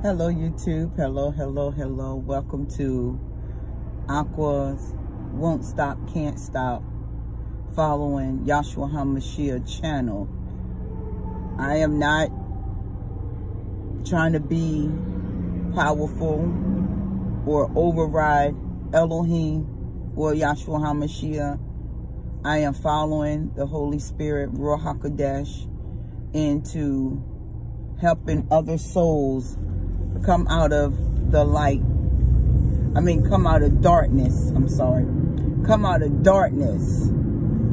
Hello, YouTube. Hello, hello, hello. Welcome to Aqua's Won't Stop, Can't Stop following Yahshua HaMashiach channel. I am not trying to be powerful or override Elohim or Yahshua HaMashiach. I am following the Holy Spirit, Ruach HaKodesh, into helping other souls come out of the light. I mean, come out of darkness. I'm sorry. Come out of darkness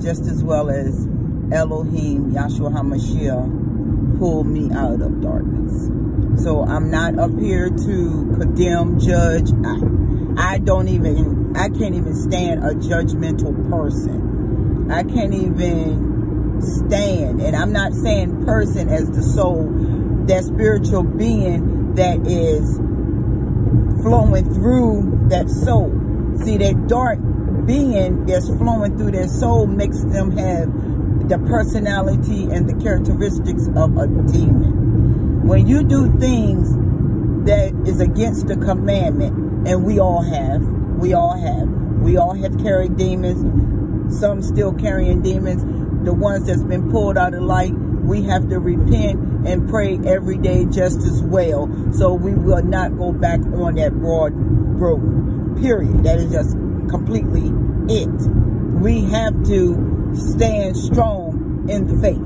just as well as Elohim, Yahshua HaMashiach, pulled me out of darkness. So I'm not up here to condemn, judge. I, I don't even, I can't even stand a judgmental person. I can't even stand, and I'm not saying person as the soul, that spiritual being that is flowing through that soul. See, that dark being that's flowing through their soul makes them have the personality and the characteristics of a demon. When you do things that is against the commandment, and we all have, we all have, we all have carried demons, some still carrying demons, the ones that's been pulled out of light, we have to repent and pray every day just as well. So we will not go back on that broad road, period. That is just completely it. We have to stand strong in the faith.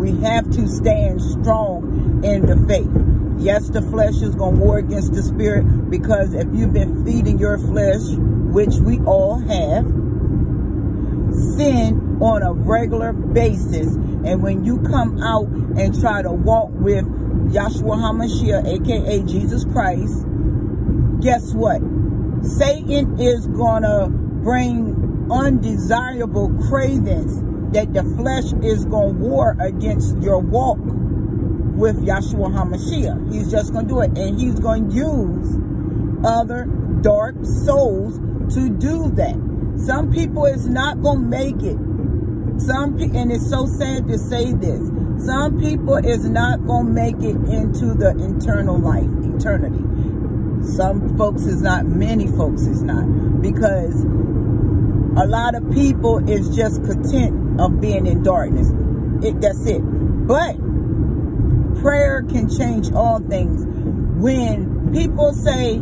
We have to stand strong in the faith. Yes, the flesh is going to war against the spirit because if you've been feeding your flesh, which we all have, sin on a regular basis. And when you come out and try to walk with Yahshua HaMashiach, aka Jesus Christ, guess what? Satan is going to bring undesirable cravings that the flesh is going to war against your walk with Yahshua HaMashiach. He's just going to do it. And he's going to use other dark souls to do that. Some people is not going to make it some and it's so sad to say this. Some people is not going to make it into the eternal life, eternity. Some folks is not, many folks is not. Because a lot of people is just content of being in darkness. It, that's it. But prayer can change all things. When people say,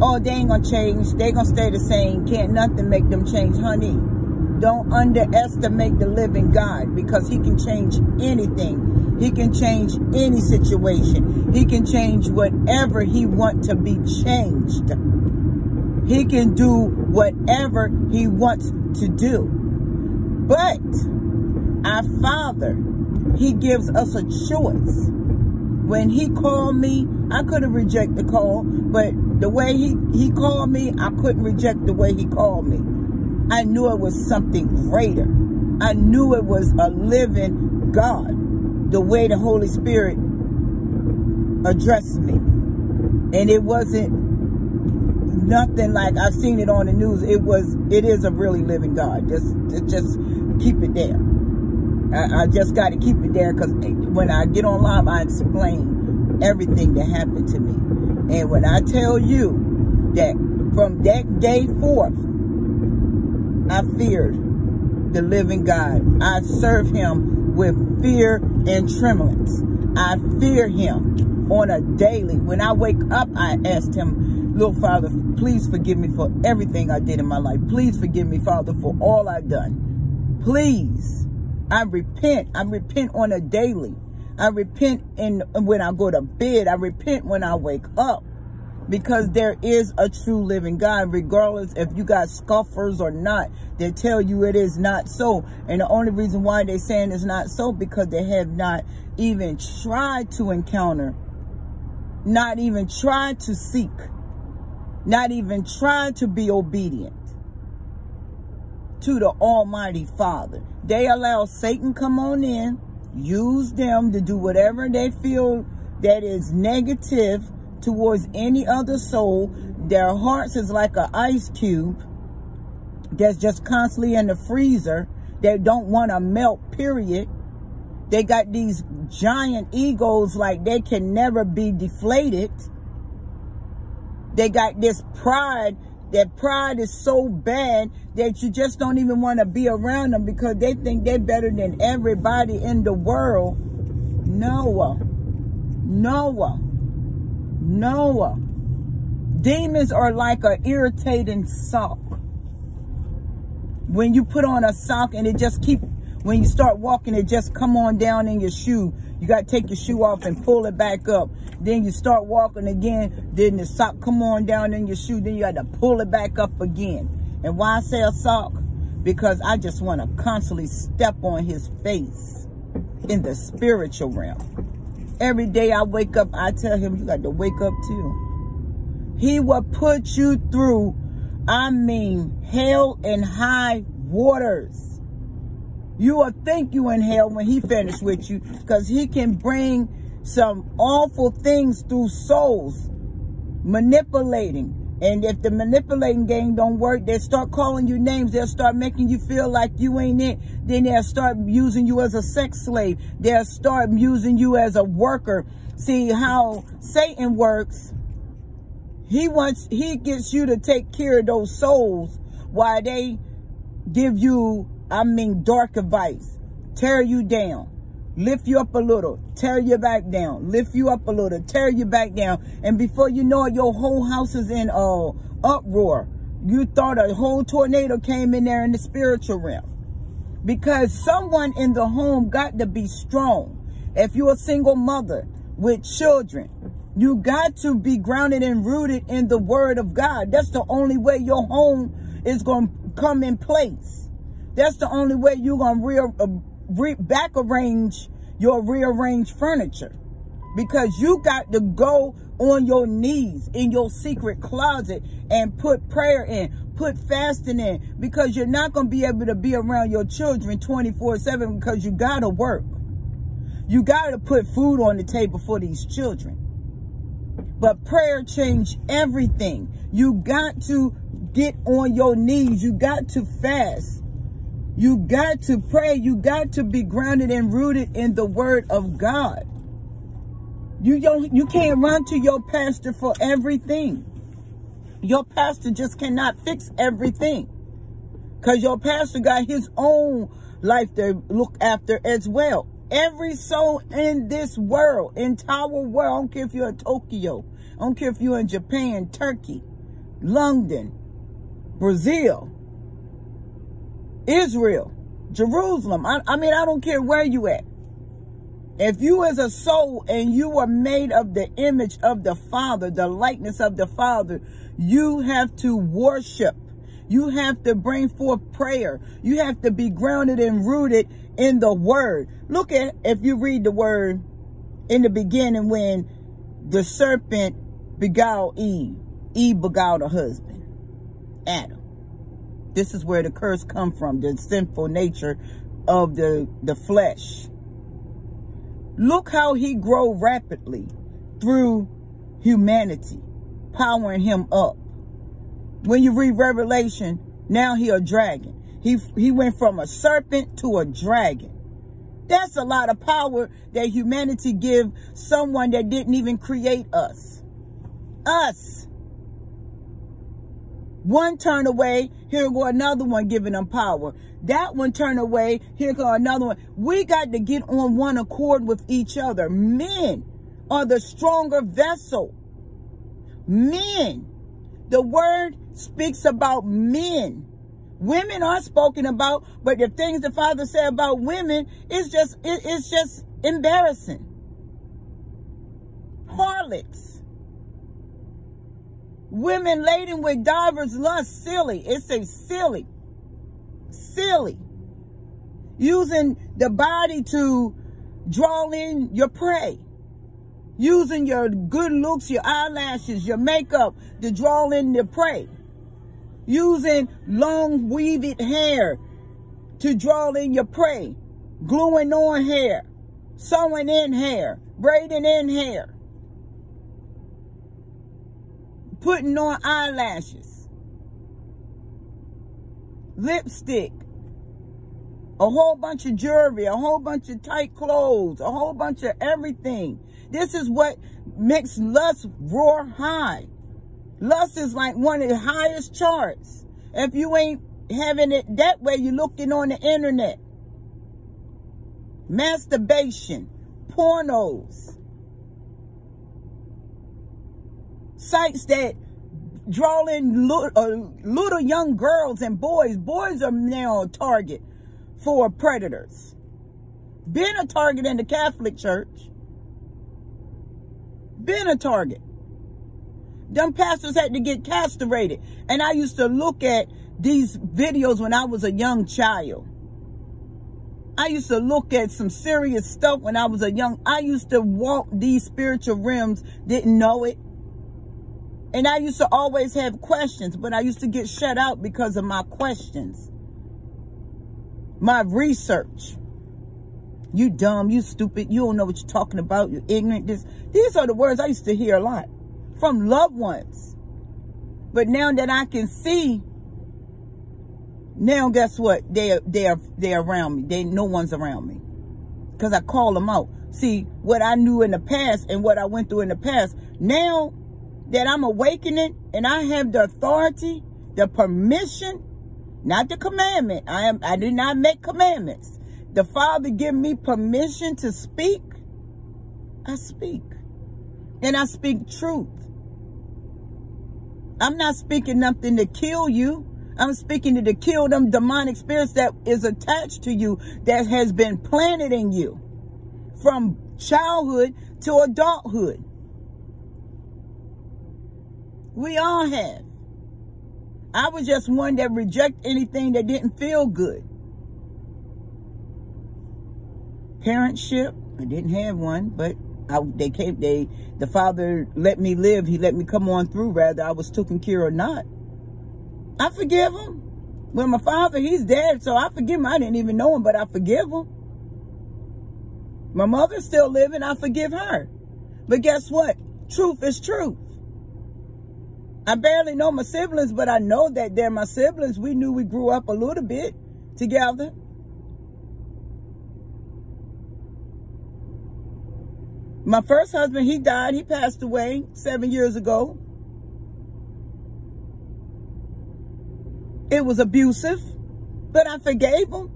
oh, they ain't to change, they to stay the same, can't nothing make them change, honey don't underestimate the living God because he can change anything. He can change any situation. He can change whatever he want to be changed. He can do whatever he wants to do. But our Father, he gives us a choice. When he called me, I could have rejected the call, but the way he, he called me, I couldn't reject the way he called me. I knew it was something greater. I knew it was a living God, the way the Holy Spirit addressed me. And it wasn't nothing like I've seen it on the news. It was, it is a really living God. Just, just keep it there. I, I just got to keep it there because when I get on live, I explain everything that happened to me. And when I tell you that from that day forth, I feared the living God. I serve him with fear and tremblance. I fear him on a daily. When I wake up, I ask him, little Father, please forgive me for everything I did in my life. Please forgive me, Father, for all I've done. Please. I repent. I repent on a daily. I repent in when I go to bed. I repent when I wake up because there is a true living God, regardless if you got scoffers or not. They tell you it is not so. And the only reason why they're saying it's not so because they have not even tried to encounter, not even tried to seek, not even tried to be obedient to the Almighty Father. They allow Satan come on in, use them to do whatever they feel that is negative towards any other soul. Their hearts is like an ice cube that's just constantly in the freezer. They don't want to melt, period. They got these giant egos like they can never be deflated. They got this pride. That pride is so bad that you just don't even want to be around them because they think they're better than everybody in the world. Noah. Noah. Noah. Demons are like an irritating sock. When you put on a sock and it just keep, when you start walking, it just come on down in your shoe. You got to take your shoe off and pull it back up. Then you start walking again. Then the sock come on down in your shoe. Then you got to pull it back up again. And why I say a sock? Because I just want to constantly step on his face in the spiritual realm. Every day I wake up, I tell him, you got to wake up too. He will put you through, I mean, hell and high waters. You will think you in hell when he finished with you because he can bring some awful things through souls, manipulating. And if the manipulating game don't work, they start calling you names. They'll start making you feel like you ain't it. Then they'll start using you as a sex slave. They'll start using you as a worker. See how Satan works he wants, he gets you to take care of those souls while they give you, I mean, dark advice, tear you down, lift you up a little, tear you back down, lift you up a little, tear you back down. And before you know it, your whole house is in uh, uproar. You thought a whole tornado came in there in the spiritual realm. Because someone in the home got to be strong. If you're a single mother with children, you got to be grounded and rooted in the word of God. That's the only way your home is going to come in place. That's the only way you're going to re uh, re back arrange your rearranged furniture. Because you got to go on your knees in your secret closet and put prayer in, put fasting in. Because you're not going to be able to be around your children 24-7 because you got to work. You got to put food on the table for these children. But prayer changed everything. You got to get on your knees. You got to fast. You got to pray. You got to be grounded and rooted in the word of God. You don't, you can't run to your pastor for everything. Your pastor just cannot fix everything. Because your pastor got his own life to look after as well. Every soul in this world, entire world, I don't care if you're in Tokyo, I don't care if you're in Japan, Turkey, London, Brazil, Israel, Jerusalem. I, I mean, I don't care where you at. If you as a soul and you are made of the image of the Father, the likeness of the Father, you have to worship. You have to bring forth prayer. You have to be grounded and rooted in the word. Look at, if you read the word in the beginning when the serpent beguiled Eve, Eve beguiled her husband, Adam. This is where the curse come from, the sinful nature of the, the flesh. Look how he grow rapidly through humanity, powering him up. When you read Revelation, now he a dragon. He, he went from a serpent to a dragon. That's a lot of power that humanity give someone that didn't even create us. Us. One turn away, here go another one giving them power. That one turn away, here go another one. We got to get on one accord with each other. Men are the stronger vessel. Men. The word speaks about men. Women are spoken about, but the things the Father said about women is just it, it's just embarrassing. Harlots. Women laden with divers lust, silly. It's a silly. Silly. Using the body to draw in your prey. Using your good looks, your eyelashes, your makeup to draw in the prey using long weaved hair to draw in your prey, gluing on hair, sewing in hair, braiding in hair, putting on eyelashes, lipstick, a whole bunch of jewelry, a whole bunch of tight clothes, a whole bunch of everything. This is what makes lust roar high. Lust is like one of the highest charts. If you ain't having it that way, you're looking on the internet. Masturbation, pornos, sites that draw in little, uh, little young girls and boys. Boys are now a target for predators. Been a target in the Catholic Church. Been a target. Them pastors had to get castrated. And I used to look at these videos when I was a young child. I used to look at some serious stuff when I was a young, I used to walk these spiritual realms, didn't know it. And I used to always have questions, but I used to get shut out because of my questions. My research. You dumb, you stupid, you don't know what you're talking about, you're ignorant. This, these are the words I used to hear a lot from loved ones. But now that I can see, now guess what? They are they are they are around me. They no one's around me. Cause I call them out. See what I knew in the past and what I went through in the past. Now that I'm awakening and I have the authority, the permission, not the commandment. I am I did not make commandments. The Father give me permission to speak. I speak. And I speak truth. I'm not speaking nothing to kill you. I'm speaking to, to kill them demonic spirits that is attached to you that has been planted in you from childhood to adulthood. We all have. I was just one that reject anything that didn't feel good. Parentship, I didn't have one, but I, they came, they, the father let me live. He let me come on through, rather I was taken care or not. I forgive him. When my father, he's dead, so I forgive him. I didn't even know him, but I forgive him. My mother's still living, I forgive her. But guess what? Truth is truth. I barely know my siblings, but I know that they're my siblings. We knew we grew up a little bit together. My first husband, he died. He passed away seven years ago. It was abusive, but I forgave him.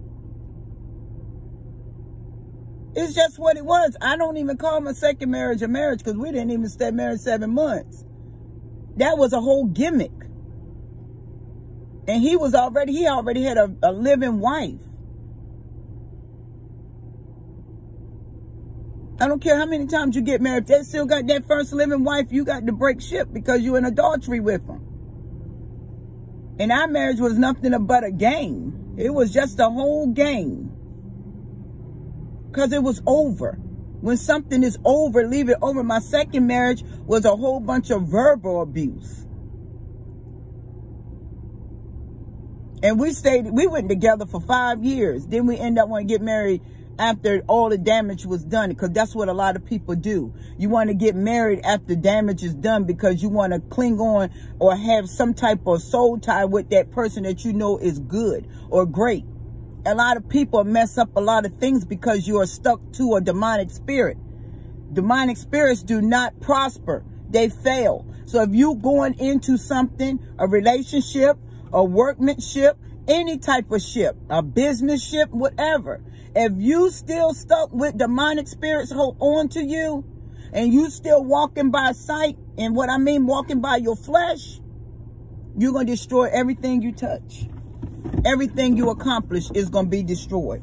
It's just what it was. I don't even call my second marriage a marriage because we didn't even stay married seven months. That was a whole gimmick. And he was already, he already had a, a living wife. I don't care how many times you get married. If they still got that first living wife, you got to break ship because you're in adultery with them. And our marriage was nothing but a game. It was just a whole game. Because it was over. When something is over, leave it over. My second marriage was a whole bunch of verbal abuse. And we stayed, we went together for five years. Then we end up wanting to get married after all the damage was done because that's what a lot of people do. You want to get married after damage is done because you want to cling on or have some type of soul tie with that person that you know is good or great a lot of people mess up a lot of things because you are stuck to a demonic spirit. Demonic spirits do not prosper. They fail. So if you going into something, a relationship, a workmanship, any type of ship, a business ship, whatever, if you still stuck with demonic spirits hold on to you and you still walking by sight, and what I mean walking by your flesh, you're going to destroy everything you touch everything you accomplish is going to be destroyed.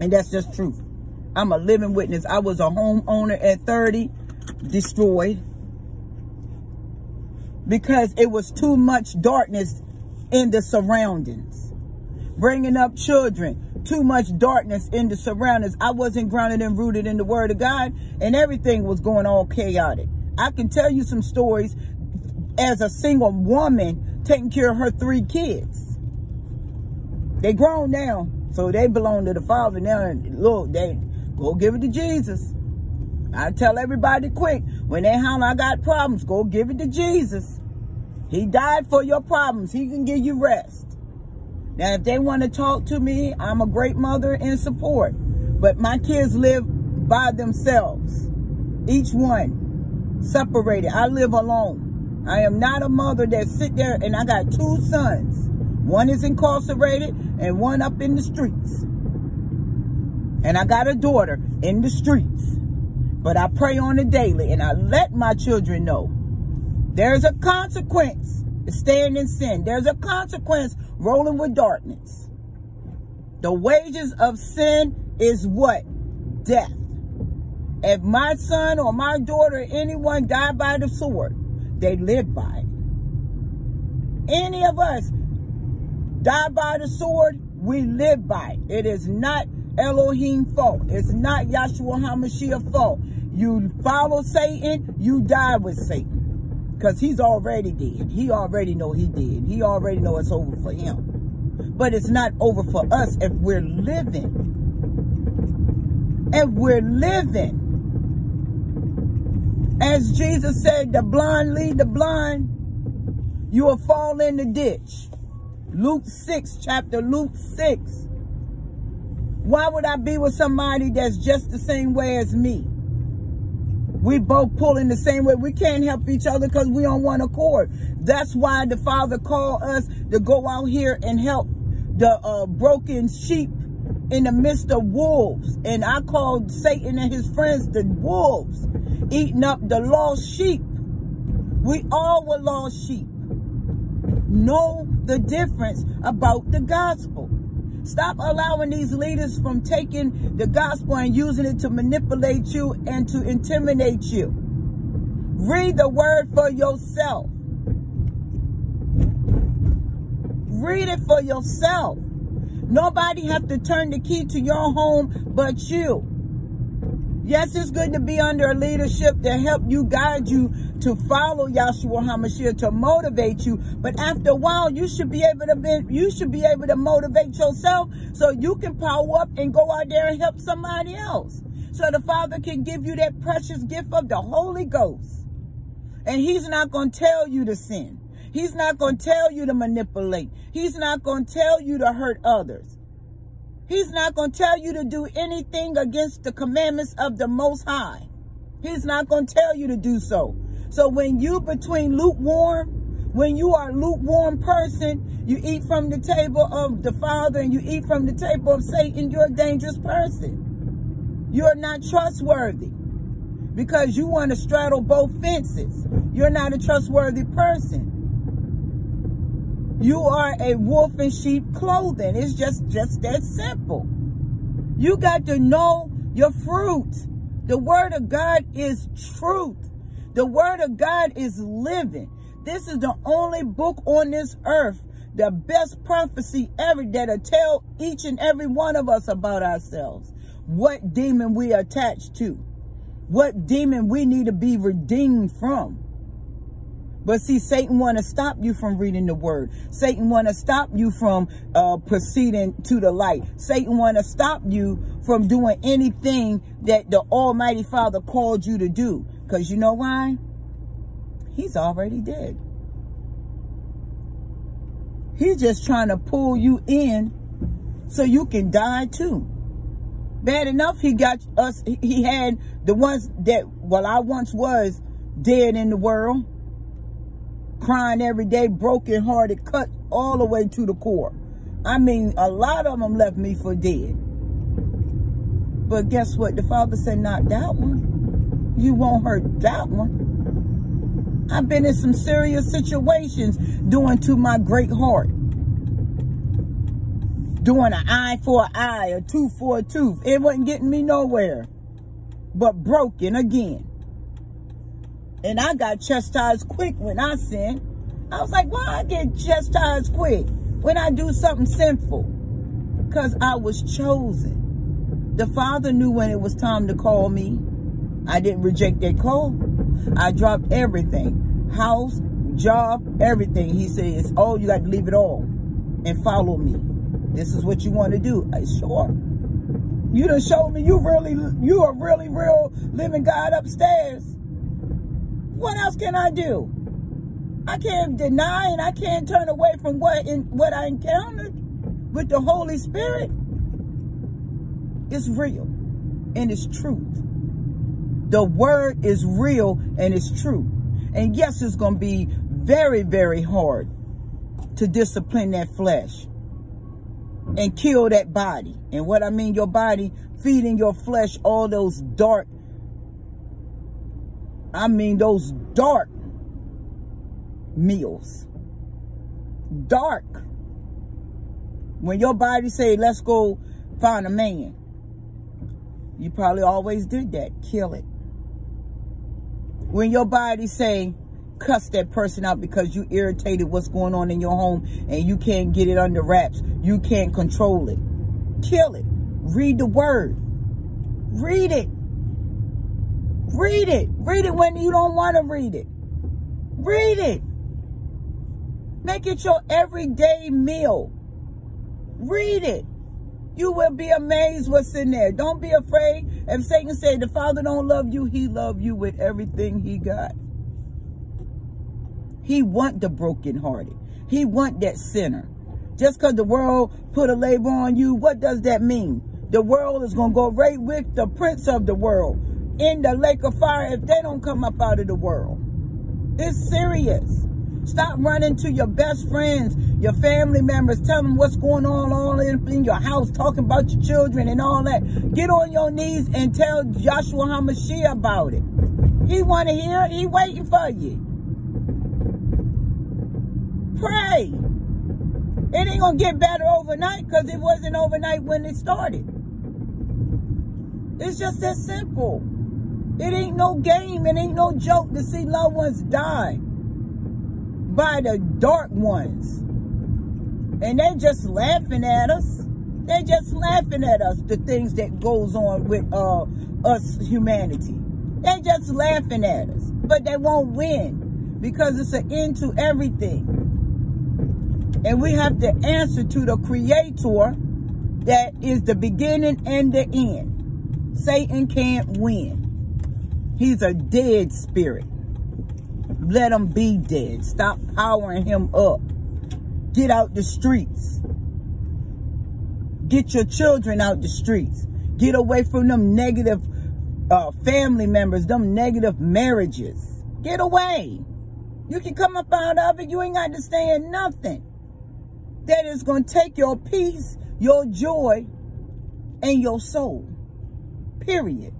And that's just truth. I'm a living witness. I was a homeowner at 30, destroyed. Because it was too much darkness in the surroundings. Bringing up children, too much darkness in the surroundings. I wasn't grounded and rooted in the word of God, and everything was going all chaotic. I can tell you some stories as a single woman taking care of her three kids. They grown now, so they belong to the Father now. And look, they go give it to Jesus. I tell everybody quick, when they holler, I got problems, go give it to Jesus. He died for your problems. He can give you rest. Now, if they want to talk to me, I'm a great mother and support. But my kids live by themselves. Each one separated. I live alone. I am not a mother that sit there and I got two sons. One is incarcerated and one up in the streets. And I got a daughter in the streets. But I pray on it daily and I let my children know there's a consequence staying in sin. There's a consequence rolling with darkness. The wages of sin is what? Death. If my son or my daughter, anyone died by the sword, they live by it. Any of us die by the sword, we live by it. It is not Elohim fault. It's not Yahshua HaMashiach fault. You follow Satan, you die with Satan. Because he's already dead. He already know he did. He already know it's over for him. But it's not over for us if we're living. If we're living. As Jesus said, the blind lead the blind. You will fall in the ditch. Luke 6, chapter Luke 6. Why would I be with somebody that's just the same way as me? We both pull in the same way. We can't help each other because we on one accord. That's why the Father called us to go out here and help the uh, broken sheep in the midst of wolves. And I called Satan and his friends the wolves, eating up the lost sheep. We all were lost sheep know the difference about the gospel. Stop allowing these leaders from taking the gospel and using it to manipulate you and to intimidate you. Read the word for yourself. Read it for yourself. Nobody have to turn the key to your home but you. Yes, it's good to be under a leadership to help you, guide you to follow Yahshua HaMashiach, to motivate you. But after a while, you should be able to be, you should be able to motivate yourself so you can power up and go out there and help somebody else. So the Father can give you that precious gift of the Holy Ghost. And he's not going to tell you to sin. He's not going to tell you to manipulate. He's not going to tell you to hurt others. He's not going to tell you to do anything against the commandments of the Most High. He's not going to tell you to do so. So when you between lukewarm, when you are a lukewarm person, you eat from the table of the Father and you eat from the table of Satan, you're a dangerous person. You're not trustworthy because you want to straddle both fences. You're not a trustworthy person. You are a wolf in sheep clothing. It's just, just that simple. You got to know your fruit. The word of God is truth. The word of God is living. This is the only book on this earth, the best prophecy ever that'll tell each and every one of us about ourselves. What demon we attached to. What demon we need to be redeemed from. But see, Satan want to stop you from reading the word. Satan want to stop you from uh, proceeding to the light. Satan want to stop you from doing anything that the Almighty Father called you to do. Because you know why? He's already dead. He's just trying to pull you in so you can die too. Bad enough, he got us, he had the ones that, well, I once was dead in the world crying every day, broken hearted, cut all the way to the core. I mean, a lot of them left me for dead. But guess what? The Father said, not that one. You won't hurt that one. I've been in some serious situations doing to my great heart. Doing an eye for an eye, a tooth for a tooth. It wasn't getting me nowhere. But broken again. And I got chastised quick when I sin. I was like, why I get chastised quick when I do something sinful? Because I was chosen. The Father knew when it was time to call me. I didn't reject that call. I dropped everything. House, job, everything. He says, oh, you got to leave it all and follow me. This is what you want to do. I sure. You done showed me you really, you are really real living God upstairs. What else can I do? I can't deny and I can't turn away from what in what I encountered. with the Holy Spirit, it's real and it's truth. The word is real and it's true. And yes, it's going to be very, very hard to discipline that flesh and kill that body. And what I mean, your body feeding your flesh all those dark, I mean those dark meals. Dark. When your body say, let's go find a man, you probably always did that. Kill it. When your body say, cuss that person out because you irritated what's going on in your home and you can't get it under wraps. You can't control it. Kill it. Read the word. Read it. Read it. Read it when you don't want to read it. Read it. Make it your everyday meal. Read it. You will be amazed what's in there. Don't be afraid. If Satan said the Father don't love you, he love you with everything he got. He want the brokenhearted. He want that sinner. Just because the world put a label on you, what does that mean? The world is going to go right with the prince of the world in the lake of fire if they don't come up out of the world. It's serious. Stop running to your best friends, your family members, tell them what's going on all in, your house, talking about your children and all that. Get on your knees and tell Yahshua HaMashiach about it. He want to hear it. He waiting for you. Pray. It ain't going to get better overnight because it wasn't overnight when it started. It's just that simple. It ain't no game. It ain't no joke to see loved ones die by the dark ones. And they just laughing at us. They just laughing at us, the things that goes on with uh, us humanity. They just laughing at us. But they won't win because it's an end to everything. And we have to answer to the creator that is the beginning and the end. Satan can't win. He's a dead spirit. Let him be dead. Stop powering him up. Get out the streets. Get your children out the streets. Get away from them negative uh, family members, them negative marriages. Get away. You can come up out of it. You ain't got to stay in nothing that is going to take your peace, your joy, and your soul. Period.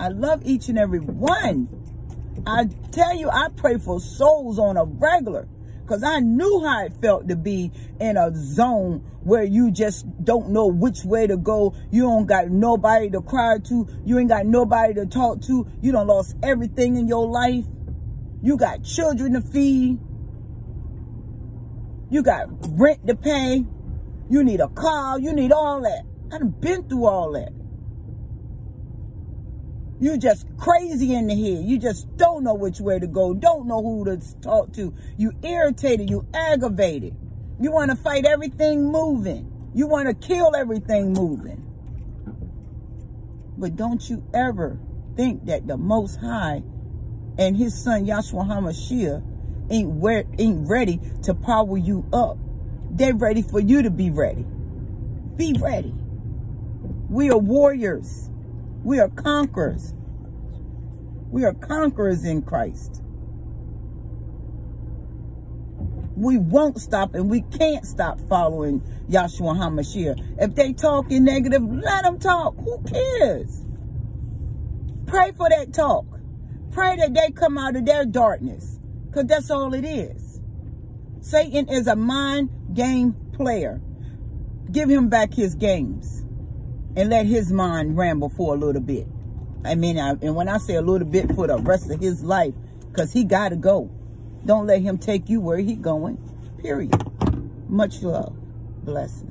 I love each and every one. I tell you, I pray for souls on a regular because I knew how it felt to be in a zone where you just don't know which way to go. You don't got nobody to cry to. You ain't got nobody to talk to. You don't lost everything in your life. You got children to feed. You got rent to pay. You need a car. You need all that. I done been through all that. You just crazy in the head. You just don't know which way to go. Don't know who to talk to. You irritated. You aggravated. You want to fight everything moving. You want to kill everything moving. But don't you ever think that the Most High and his son Yahshua HaMashiach ain't, where, ain't ready to power you up. They're ready for you to be ready. Be ready. We are warriors. We are conquerors. We are conquerors in Christ. We won't stop and we can't stop following Yahshua HaMashiach. If they talking negative, let them talk. Who cares? Pray for that talk. Pray that they come out of their darkness. Because that's all it is. Satan is a mind game player. Give him back his games. And let his mind ramble for a little bit. I mean, I, and when I say a little bit for the rest of his life, because he got to go. Don't let him take you where he going. Period. Much love. Blessings.